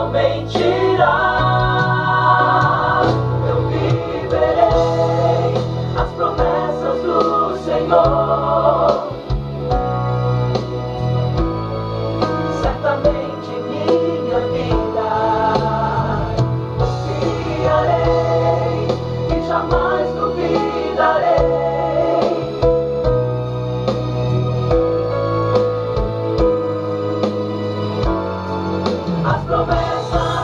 não mentirá. Eu viverei as promessas do Senhor. as promessas.